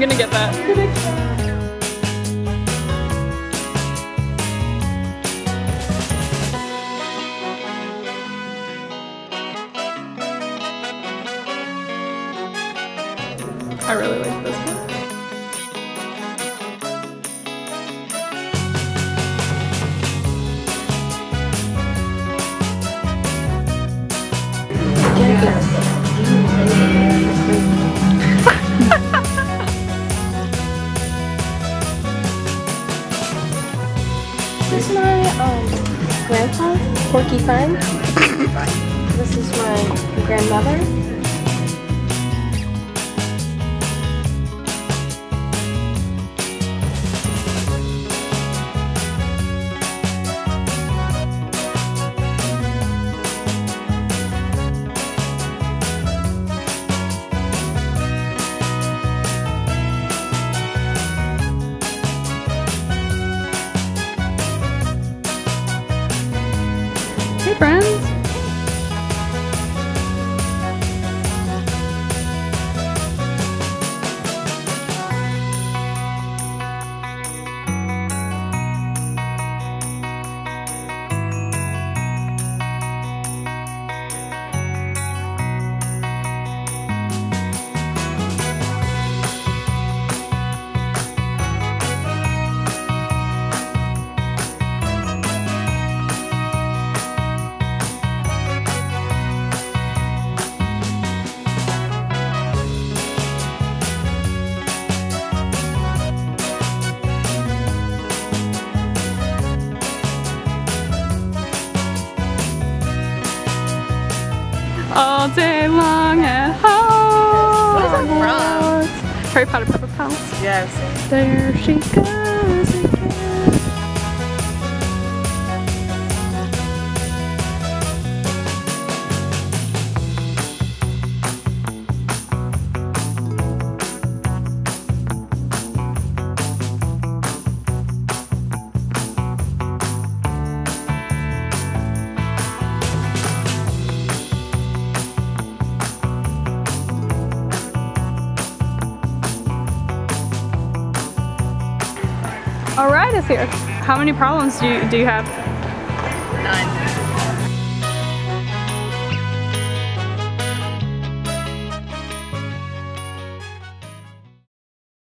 gonna get that. I really like this one. Um, grandpa, Porky Fine. this is my grandmother. Friends! All day long at home. What is that Harry Potter Pepper Pals. Yes. There she goes All right, is here. How many problems do you, do you have? Nine.